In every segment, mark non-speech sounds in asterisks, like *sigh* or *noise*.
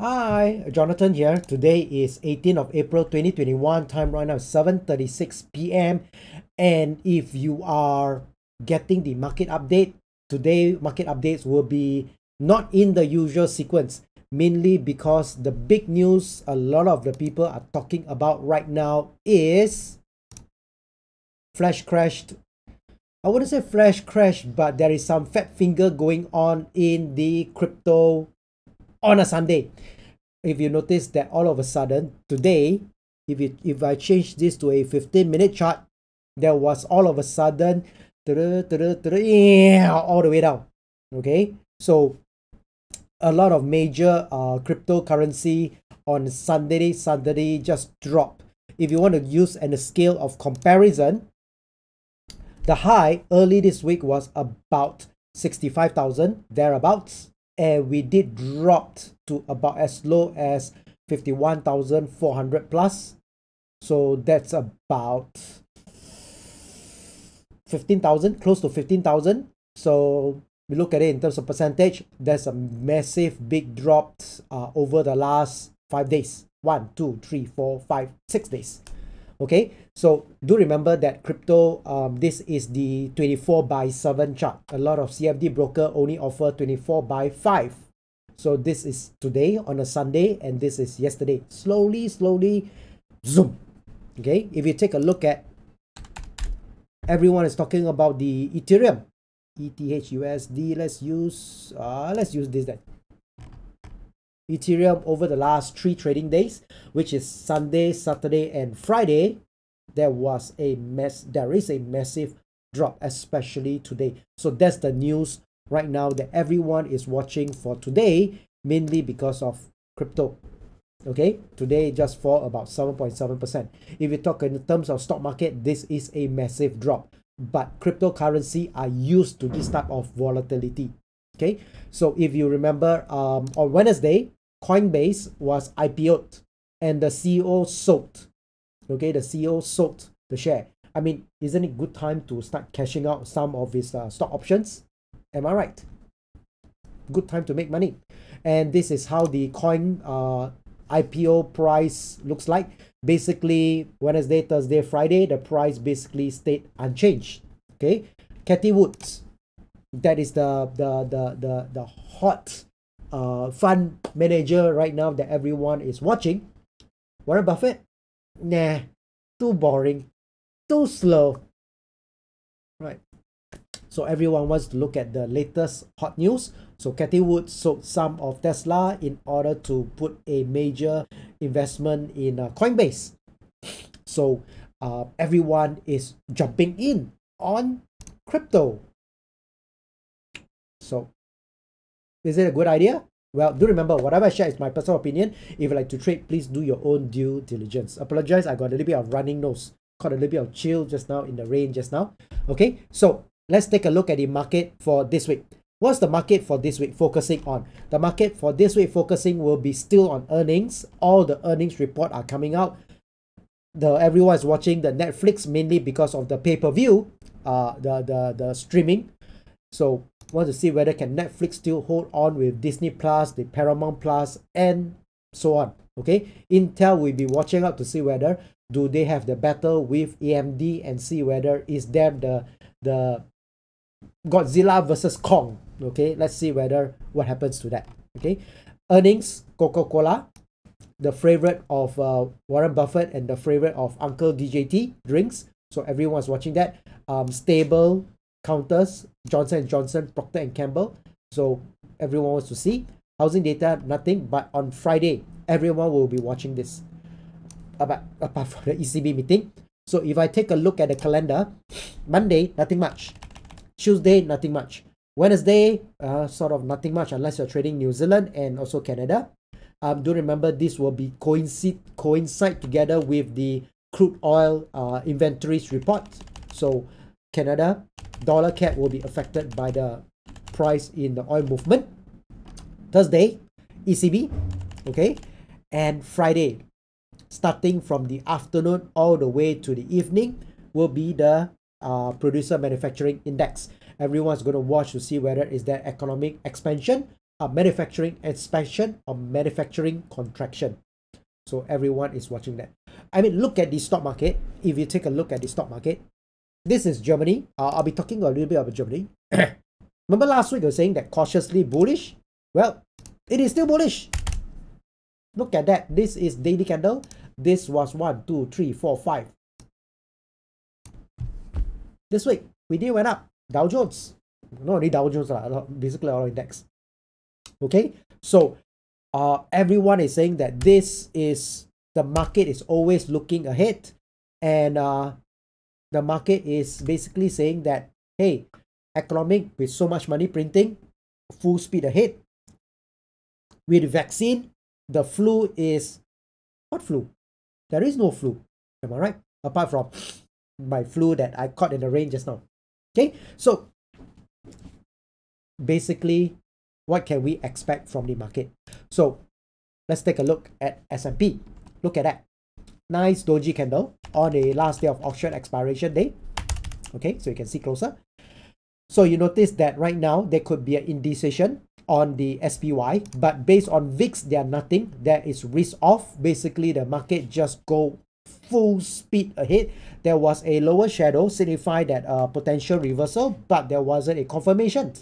Hi, Jonathan here. Today is 18th of April 2021. Time right now is 7:36 p.m. And if you are getting the market update, today market updates will be not in the usual sequence, mainly because the big news a lot of the people are talking about right now is flash crashed. I wouldn't say flash crash, but there is some fat finger going on in the crypto on a Sunday. If you notice that all of a sudden today, if you if I change this to a 15 minute chart, there was all of a sudden all the way down. Okay, so a lot of major uh, cryptocurrency on Sunday Sunday just drop. If you want to use an a scale of comparison, the high early this week was about 65,000 thereabouts and we did drop to about as low as 51,400 plus. So that's about 15,000, close to 15,000. So we look at it in terms of percentage, there's a massive big drop uh, over the last five days. One, two, three, four, five, six days. Okay, so do remember that crypto, um, this is the 24 by 7 chart. A lot of CFD broker only offer 24 by 5. So this is today on a Sunday and this is yesterday. Slowly, slowly, zoom. Okay, if you take a look at, everyone is talking about the Ethereum. eth usd let's use, uh, let's use this then. Ethereum over the last three trading days, which is Sunday, Saturday, and Friday, there was a mess. There is a massive drop, especially today. So that's the news right now that everyone is watching for today, mainly because of crypto. Okay, today just fall about 7.7%. If you talk in terms of stock market, this is a massive drop. But cryptocurrency are used to this type of volatility. Okay, so if you remember, um, on Wednesday, Coinbase was IPO'd and the CEO sold. Okay, the CEO sold the share. I mean, isn't it good time to start cashing out some of his uh, stock options? Am I right? Good time to make money. And this is how the coin uh, IPO price looks like. Basically, Wednesday, Thursday, Friday, the price basically stayed unchanged. Okay, Cathie Woods, that is the the the the, the hot uh, fund manager right now that everyone is watching. Warren Buffett, nah, too boring, too slow. Right. So everyone wants to look at the latest hot news. So Cathie Wood sold some of Tesla in order to put a major investment in uh, Coinbase. So uh, everyone is jumping in on crypto. So is it a good idea? Well, do remember, whatever I share is my personal opinion. If you like to trade, please do your own due diligence. Apologize, I got a little bit of running nose. Caught a little bit of chill just now in the rain just now. Okay, so let's take a look at the market for this week. What's the market for this week focusing on? The market for this week focusing will be still on earnings. All the earnings report are coming out. The everyone is watching the Netflix mainly because of the pay-per-view, uh, the the the streaming. So want to see whether can Netflix still hold on with Disney Plus, the Paramount Plus, and so on. Okay, Intel will be watching out to see whether do they have the battle with AMD and see whether is there the the Godzilla versus Kong. Okay, let's see whether what happens to that. Okay, earnings Coca-Cola, the favorite of uh, Warren Buffett and the favorite of Uncle DJT drinks. So everyone's watching that. Um, stable counters Johnson & Johnson, Procter and Gamble. So everyone wants to see. Housing data, nothing. But on Friday, everyone will be watching this. Apart, apart from the ECB meeting. So if I take a look at the calendar, Monday, nothing much. Tuesday, nothing much. Wednesday, uh, sort of nothing much unless you're trading New Zealand and also Canada. Um, do remember this will be coincide coincide together with the crude oil uh, inventories report. So Canada, dollar CAD will be affected by the price in the oil movement. Thursday, ECB, okay, and Friday, starting from the afternoon all the way to the evening, will be the uh, producer manufacturing index. Everyone's going to watch to see whether is there economic expansion uh, manufacturing expansion or manufacturing contraction. So everyone is watching that. I mean, look at the stock market. If you take a look at the stock market, this is Germany. Uh, I'll be talking a little bit about Germany. *coughs* Remember last week I was saying that cautiously bullish? Well, it is still bullish. Look at that. This is daily candle. This was one, two, three, four, five. This week, we did went up. Dow Jones. Not only Dow Jones, basically all index. Okay, so uh, everyone is saying that this is the market is always looking ahead and uh, the market is basically saying that hey economic with so much money printing full speed ahead. With vaccine the flu is what flu. There is no flu am i right? Apart from *sniffs* my flu that i caught in the rain just now. Okay so basically what can we expect from the market? So let's take a look at S&P look at that nice doji candle on the last day of option expiration day. Okay so you can see closer. So you notice that right now there could be an indecision on the SPY but based on VIX they are nothing. There is risk off. Basically the market just go full speed ahead. There was a lower shadow signify that a potential reversal but there wasn't a confirmation.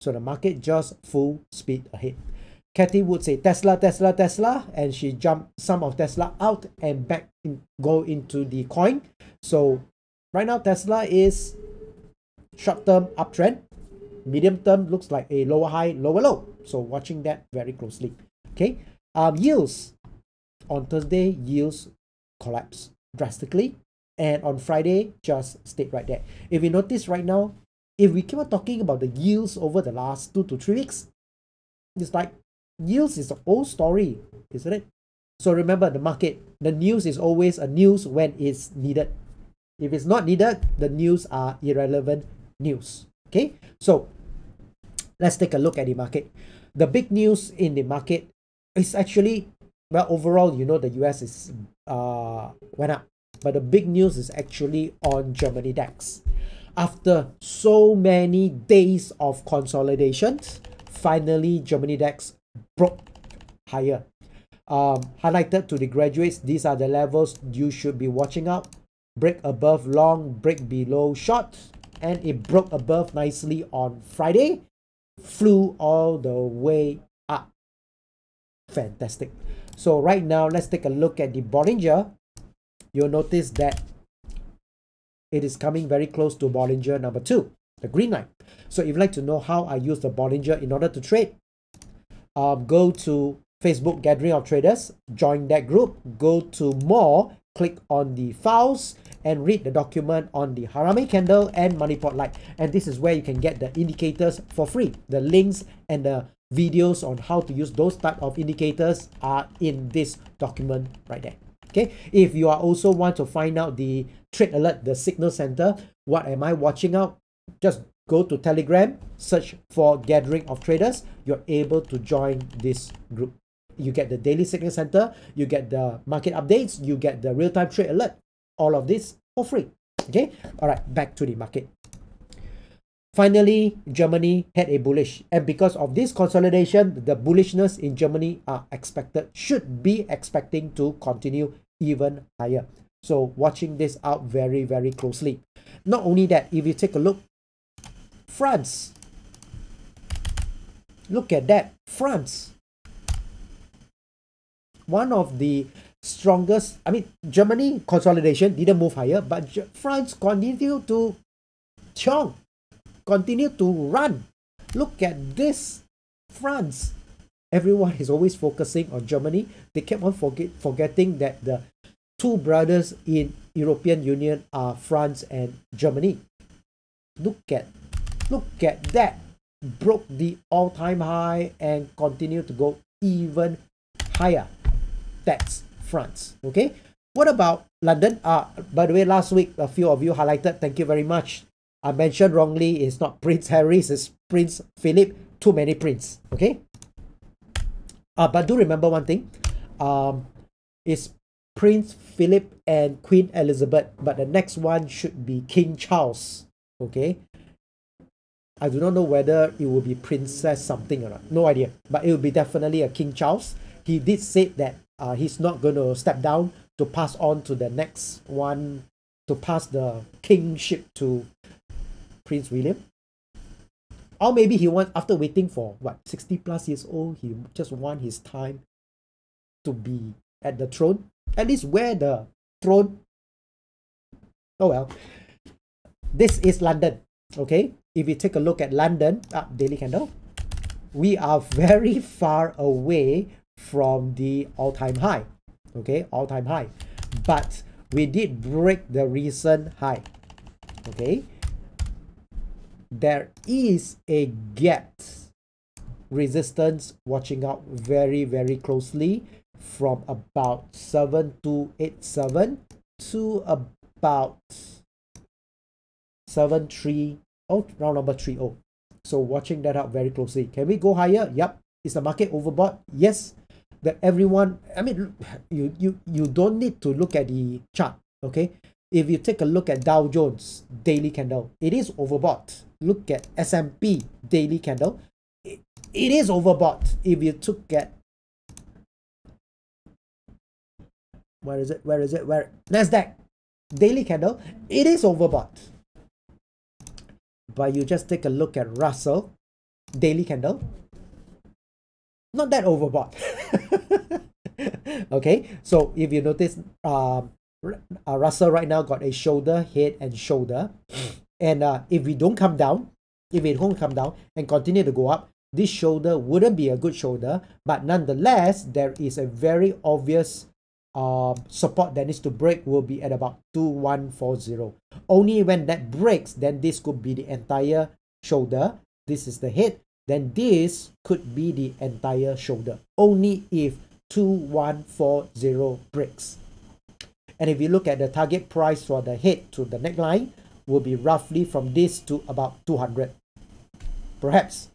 So the market just full speed ahead. Cathie Wood say Tesla, Tesla, Tesla, and she jumped some of Tesla out and back in, go into the coin. So right now Tesla is short-term uptrend. Medium term looks like a lower high, lower low. So watching that very closely. Okay. Um, yields on Thursday yields collapse drastically, and on Friday just stayed right there. If you notice right now, if we keep on talking about the yields over the last two to three weeks, it's like yields is an old story, isn't it? So remember the market, the news is always a news when it's needed. If it's not needed, the news are irrelevant news. Okay, so let's take a look at the market. The big news in the market is actually well overall, you know, the US is uh went up, but the big news is actually on Germany DAX after so many days of consolidations, finally Germany DAX broke higher. Um, highlighted to the graduates, these are the levels you should be watching out. Break above long, break below short, and it broke above nicely on Friday, flew all the way up. Fantastic. So right now, let's take a look at the Bollinger. You'll notice that it is coming very close to Bollinger number two, the green line. So if you'd like to know how I use the Bollinger in order to trade, um, go to Facebook Gathering of Traders, join that group, go to more, click on the files, and read the document on the Harami candle and money pot light. And this is where you can get the indicators for free. The links and the videos on how to use those type of indicators are in this document right there. Okay, if you are also want to find out the trade alert, the signal center, what am I watching out? Just go to Telegram, search for Gathering of Traders. You're able to join this group. You get the daily signal center, you get the market updates, you get the real-time trade alert. All of this for free. Okay, all right, back to the market. Finally, Germany had a bullish, and because of this consolidation, the bullishness in Germany are expected, should be expecting to continue even higher. So watching this out very, very closely. Not only that, if you take a look, France. Look at that, France. One of the strongest, I mean, Germany consolidation didn't move higher, but France continued to chong, continue to run. Look at this, France. Everyone is always focusing on Germany. They kept on forget, forgetting that the two brothers in European Union are France and Germany. Look at look at that. Broke the all-time high and continue to go even higher. That's France. Okay. What about London? Uh, by the way, last week a few of you highlighted. Thank you very much. I mentioned wrongly. It's not Prince Harry. It's Prince Philip. Too many prince. Okay. Uh, but do remember one thing. Um, it's Prince Philip and Queen Elizabeth, but the next one should be King Charles. Okay. I do not know whether it will be princess something or not. No idea. But it will be definitely a King Charles. He did say that uh, he's not going to step down to pass on to the next one, to pass the kingship to Prince William. Or maybe he wants, after waiting for what, 60 plus years old, he just want his time to be at the throne. At least where the throne. Oh well. This is London. Okay. If you take a look at London, ah, daily candle, we are *laughs* very far away from the all-time high. Okay, all-time high. But we did break the recent high. Okay, there is a gap resistance watching out very very closely from about 7287 to about 73 oh round number 30 so watching that out very closely. Can we go higher? Yep is the market overbought? Yes. That everyone i mean *sighs* you you you don't need to look at the chart okay? If you take a look at dow jones daily candle it is overbought. Look at S&P daily candle, it, it is overbought. If you took at where is it? Where is it? Where? Nasdaq daily candle, it is overbought. But you just take a look at Russell daily candle, not that overbought. *laughs* okay, so if you notice, um, uh, Russell right now got a shoulder, head, and shoulder. And uh, if we don't come down, if it won't come down and continue to go up, this shoulder wouldn't be a good shoulder. But nonetheless, there is a very obvious uh, support that needs to break will be at about 2140. Only when that breaks, then this could be the entire shoulder. This is the head. Then this could be the entire shoulder. Only if 2140 breaks. And if you look at the target price for the head to the neckline, will be roughly from this to about 200 perhaps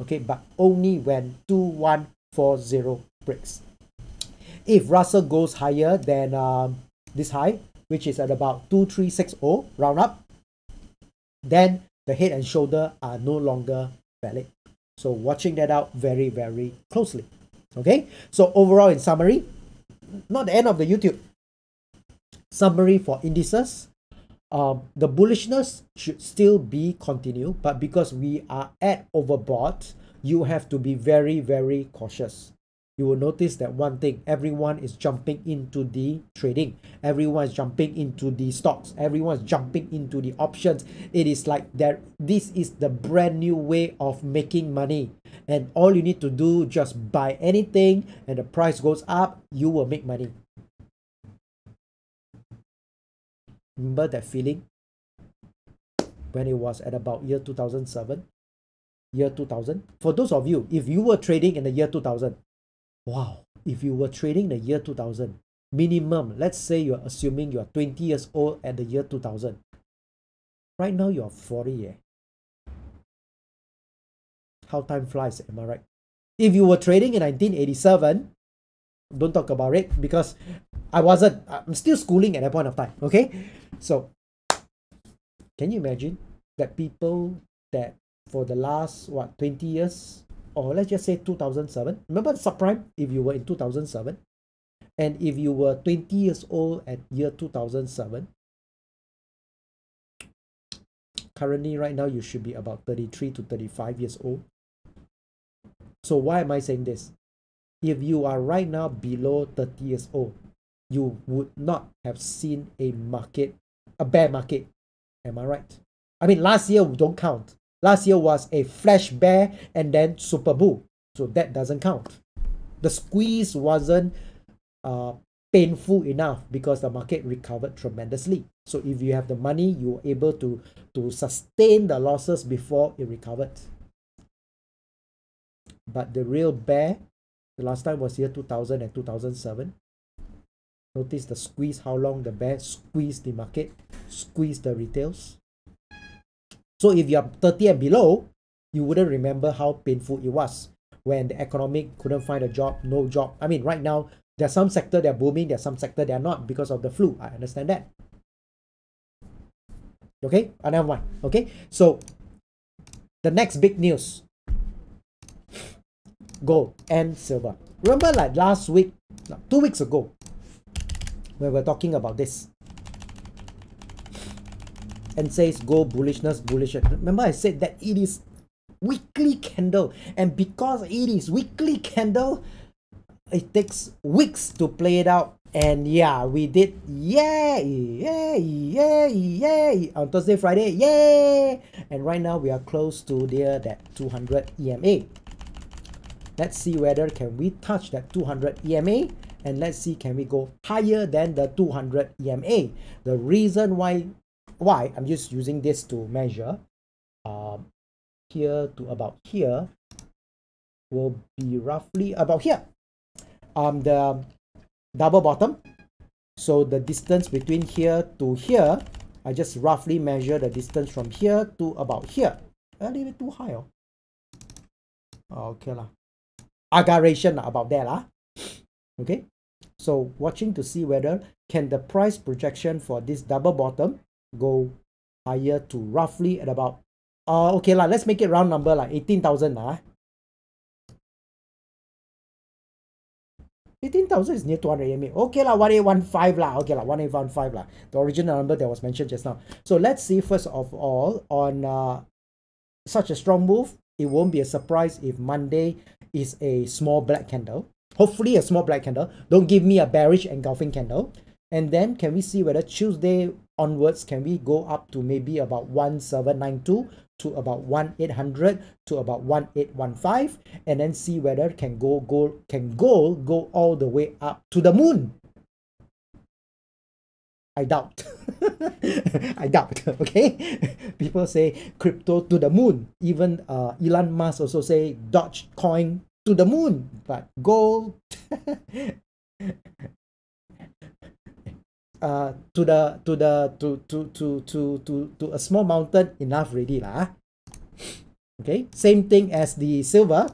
okay but only when 2140 breaks if Russell goes higher than um, this high which is at about 2360 round up then the head and shoulder are no longer valid. So watching that out very very closely. Okay? So overall in summary not the end of the youtube. Summary for indices. Um, the bullishness should still be continued, but because we are at overbought, you have to be very, very cautious. You will notice that one thing, everyone is jumping into the trading. Everyone is jumping into the stocks. Everyone is jumping into the options. It is like that. This is the brand new way of making money. And all you need to do, just buy anything and the price goes up, you will make money. Remember that feeling when it was at about year 2007, year 2000? For those of you, if you were trading in the year 2000, wow, if you were trading the year 2000, minimum, let's say you're assuming you're 20 years old at the year 2000. Right now you're 40, eh? How time flies, am I right? If you were trading in 1987, don't talk about it because I wasn't, I'm still schooling at that point of time, okay? So, can you imagine that people that for the last, what, 20 years, or let's just say 2007, remember subprime if you were in 2007? And if you were 20 years old at year 2007, currently right now you should be about 33 to 35 years old. So why am I saying this? If you are right now below 30 years old, you would not have seen a market a bear market. Am I right? I mean, last year we don't count. Last year was a flash bear and then super bull. So that doesn't count. The squeeze wasn't uh, painful enough because the market recovered tremendously. So if you have the money, you were able to, to sustain the losses before it recovered. But the real bear, the last time was year 2000 and 2007. Notice the squeeze, how long the bear squeezed the market, squeezed the retails. So if you're 30 and below, you wouldn't remember how painful it was when the economic couldn't find a job, no job. I mean, right now, there's some sector they're booming, there's some sector they're not because of the flu. I understand that. Okay, ah, another one. Okay, so the next big news gold and silver. Remember, like last week, two weeks ago, when we were talking about this, and says go bullishness, bullish. Remember, I said that it is weekly candle, and because it is weekly candle, it takes weeks to play it out. And yeah, we did yay, yay, yay, yay on Thursday, Friday, yay! And right now we are close to there that 200 EMA. Let's see whether can we touch that 200 EMA and let's see can we go higher than the 200 EMA. The reason why why I'm just using this to measure um, here to about here will be roughly about here. Um, the double bottom. So the distance between here to here, I just roughly measure the distance from here to about here. A little bit too high. Oh. Okay lah aggregation about that lah. *laughs* Okay, so watching to see whether can the price projection for this double bottom go higher to roughly at about uh okay lah let's make it round number like 18,000 lah 18,000 is near 200 EMA. Okay lah, 1815 lah. Okay lah, 1815 lah. The original number that was mentioned just now. So let's see first of all on uh, such a strong move. It won't be a surprise if Monday is a small black candle. Hopefully a small black candle. Don't give me a bearish engulfing candle. And then can we see whether Tuesday onwards, can we go up to maybe about 1792 to about 1800 to about 1815 and then see whether can go go can gold go all the way up to the moon I doubt. *laughs* I doubt. *laughs* Okay, people say crypto to the moon. Even uh, Elon Musk also say Doge coin to the moon, but gold *laughs* uh, to the to the to to to to to to a small mountain enough already lah. Okay, same thing as the silver.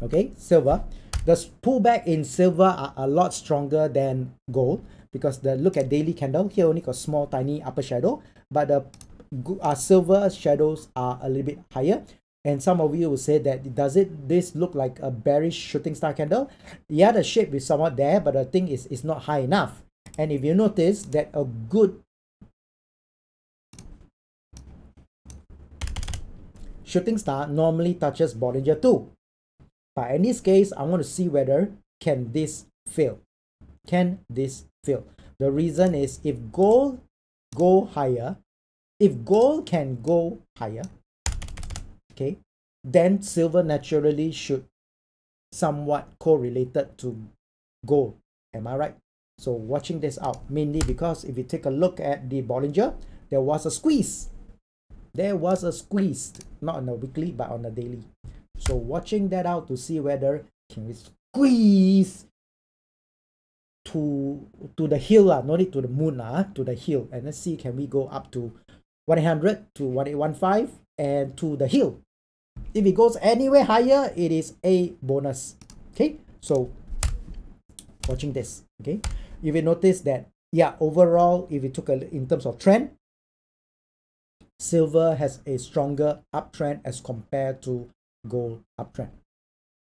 Okay, silver. The pullback in silver are a lot stronger than gold because the look at daily candle here only got small tiny upper shadow but the uh, silver shadows are a little bit higher and some of you will say that does it this look like a bearish shooting star candle yeah the shape is somewhat there but the thing is it's not high enough and if you notice that a good shooting star normally touches Bollinger 2 but in this case I want to see whether can this fail can this fail. The reason is if gold go higher, if gold can go higher, okay, then silver naturally should somewhat correlated to gold. Am I right? So watching this out, mainly because if you take a look at the Bollinger, there was a squeeze. There was a squeeze, not on a weekly, but on a daily. So watching that out to see whether can we squeeze to to the hill lah, no need to the moon lah, to the hill. And let's see, can we go up to 100 to 1815 and to the hill. If it goes anywhere higher, it is a bonus. Okay, so watching this. Okay, you notice that, yeah, overall, if you took a in terms of trend, silver has a stronger uptrend as compared to gold uptrend.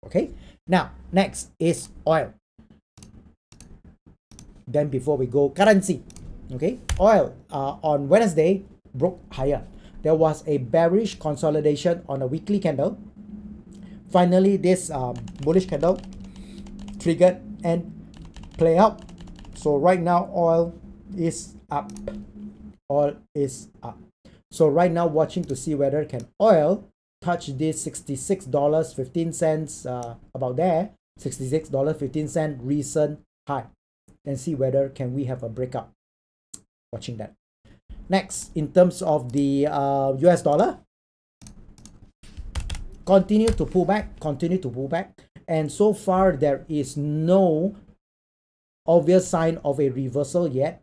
Okay, now next is oil. Then before we go currency. Okay? Oil uh, on wednesday broke higher. There was a bearish consolidation on a weekly candle. Finally this um, bullish candle triggered and play out so right now oil is up. Oil is up. So right now watching to see whether can oil touch this $66.15 uh, about there $66.15 recent high and see whether can we have a breakout watching that. Next in terms of the uh, US dollar continue to pull back continue to pull back and so far there is no obvious sign of a reversal yet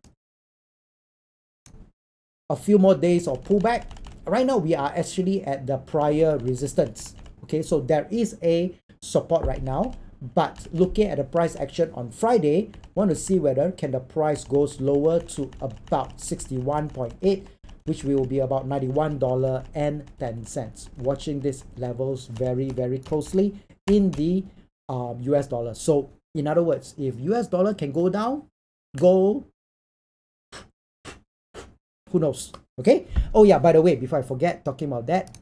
a few more days of pullback right now we are actually at the prior resistance okay so there is a support right now but looking at the price action on Friday, want to see whether can the price goes lower to about 61.8 which will be about $91 and 10 cents. Watching these levels very, very closely in the um, US dollar. So in other words, if US dollar can go down, gold, who knows? Okay. Oh yeah, by the way, before I forget talking about that,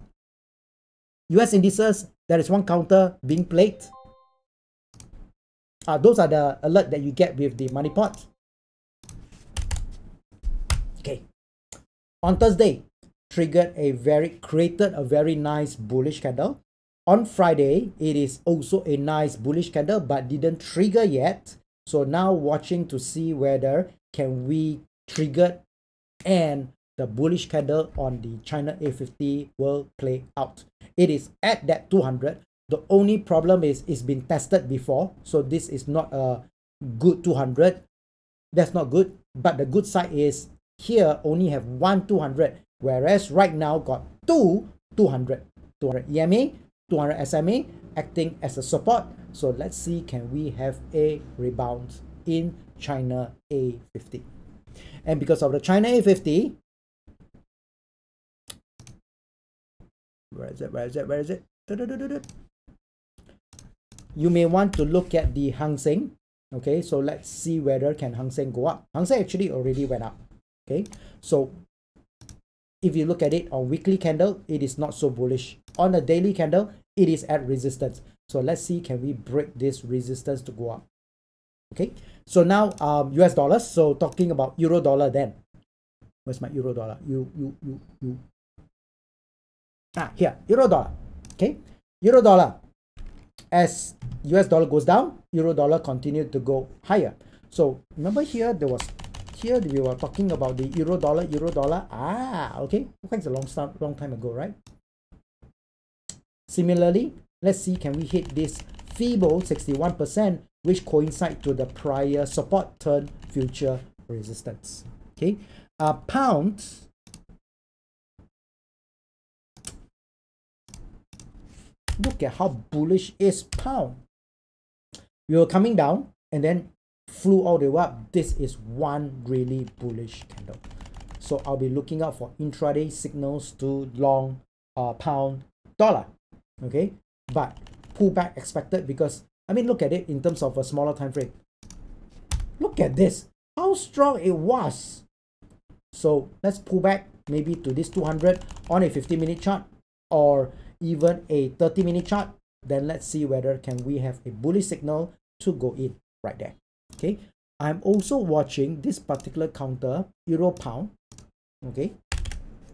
US indices, there is one counter being played. Uh, those are the alert that you get with the money pot. Okay. On Thursday, triggered a very, created a very nice bullish candle. On Friday, it is also a nice bullish candle, but didn't trigger yet. So now watching to see whether can we trigger and the bullish candle on the China A50 will play out. It is at that 200. The only problem is it's been tested before. So this is not a good 200. That's not good. But the good side is here only have one 200. Whereas right now got two 200. 200 EMA, 200 SMA acting as a support. So let's see can we have a rebound in China A50. And because of the China A50, where is it, where is it, where is it? You may want to look at the Hang Seng. Okay, so let's see whether can Hang Seng go up. Hang Seng actually already went up. Okay, so if you look at it on weekly candle, it is not so bullish. On a daily candle, it is at resistance. So let's see, can we break this resistance to go up? Okay, so now um, US dollars. So talking about euro dollar then. Where's my euro dollar? You, you, you, you. Ah, here, euro dollar. Okay, euro dollar. As US dollar goes down, euro dollar continued to go higher. So remember here, there was here we were talking about the euro dollar, euro dollar. Ah, okay, quite a long, long time ago, right? Similarly, let's see, can we hit this Fibo 61%, which coincide to the prior support turn future resistance. Okay, uh, pound. Look at how bullish is pound. We were coming down and then flew all the way up. This is one really bullish candle. So I'll be looking out for intraday signals to long uh, pound dollar okay but pullback expected because I mean look at it in terms of a smaller time frame look at this how strong it was so let's pull back maybe to this 200 on a 50 minute chart or even a 30 minute chart then let's see whether can we have a bullish signal to go in right there okay i'm also watching this particular counter euro pound okay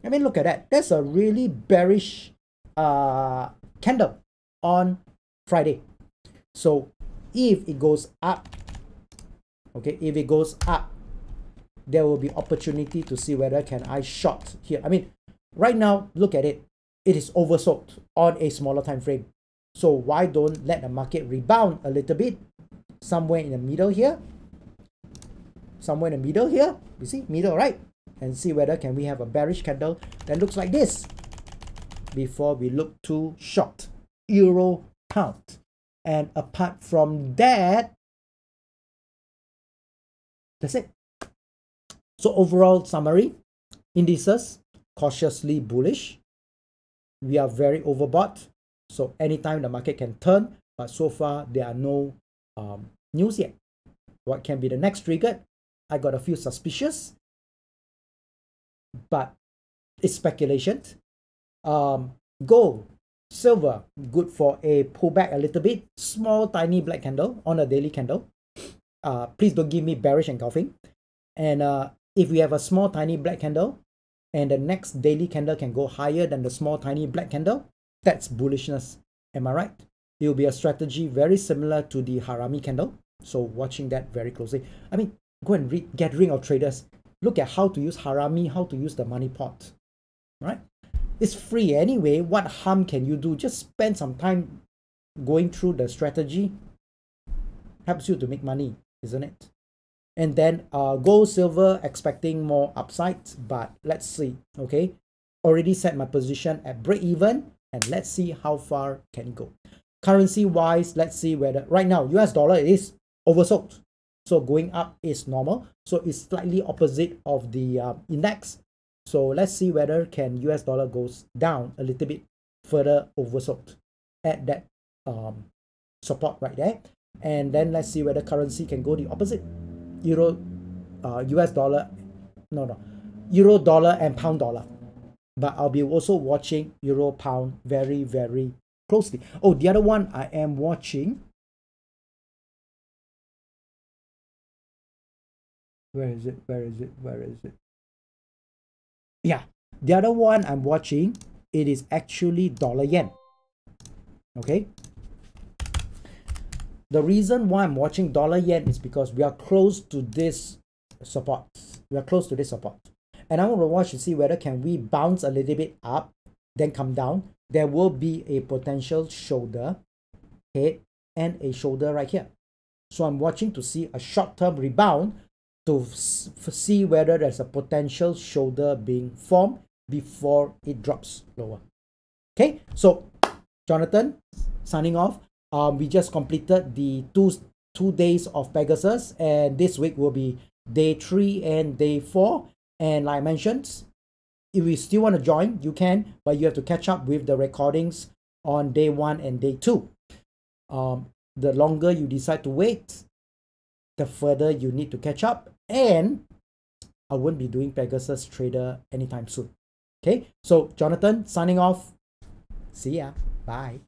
i mean look at that that's a really bearish uh candle on Friday. So if it goes up, okay, if it goes up, there will be opportunity to see whether can I short here. I mean, right now, look at it. It is oversold on a smaller time frame. So why don't let the market rebound a little bit somewhere in the middle here? Somewhere in the middle here. You see, middle, right? And see whether can we have a bearish candle that looks like this before we look too short euro pound. And apart from that, that's it. So overall summary, indices cautiously bullish. We are very overbought. So anytime the market can turn, but so far there are no um, news yet. What can be the next trigger? I got a few suspicious, but it's speculation um, gold, silver, good for a pullback a little bit. Small, tiny black candle on a daily candle. Uh, please don't give me bearish engulfing. And uh, if we have a small, tiny black candle, and the next daily candle can go higher than the small, tiny black candle, that's bullishness. Am I right? It will be a strategy very similar to the Harami candle. So watching that very closely. I mean, go and read Gathering of Traders. Look at how to use Harami, how to use the money pot. Right? it's free anyway. What harm can you do? Just spend some time going through the strategy. Helps you to make money, isn't it? And then uh, gold, silver, expecting more upside, but let's see. Okay, already set my position at break even, and let's see how far can go. Currency wise, let's see whether right now US dollar is oversold, so going up is normal. So it's slightly opposite of the uh, index So let's see whether can US dollar goes down a little bit further oversold at that um, support right there. And then let's see whether currency can go the opposite. Euro, uh, US dollar, no, no, Euro dollar and pound dollar. But I'll be also watching Euro pound very, very closely. Oh, the other one I am watching. Where is it? Where is it? Where is it? Yeah, the other one I'm watching, it is actually dollar yen. Okay. The reason why I'm watching dollar yen is because we are close to this support. We are close to this support. And I want to watch to see whether can we bounce a little bit up, then come down. There will be a potential shoulder, head, and a shoulder right here. So I'm watching to see a short-term rebound to see whether there's a potential shoulder being formed before it drops lower. Okay, so Jonathan signing off. Um, we just completed the two two days of Pegasus, and this week will be day three and day four. And like I mentioned, if you still want to join, you can, but you have to catch up with the recordings on day one and day two. Um, the longer you decide to wait, the further you need to catch up. And I won't be doing Pegasus Trader anytime soon. Okay, so Jonathan signing off. See ya. Bye.